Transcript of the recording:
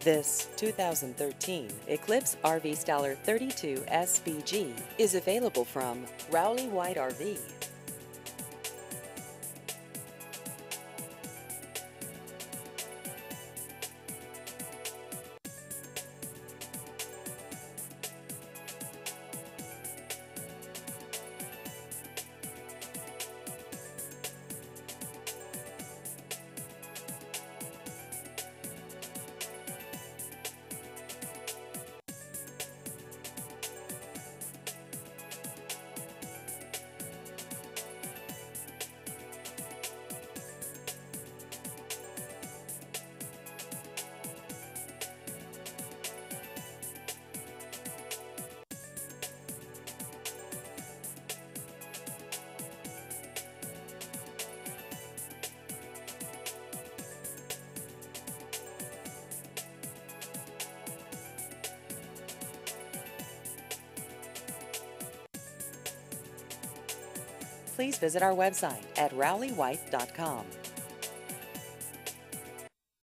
This 2013 Eclipse RV Styler 32 SVG is available from Rowley White RV. Please visit our website at rowleywhite.com.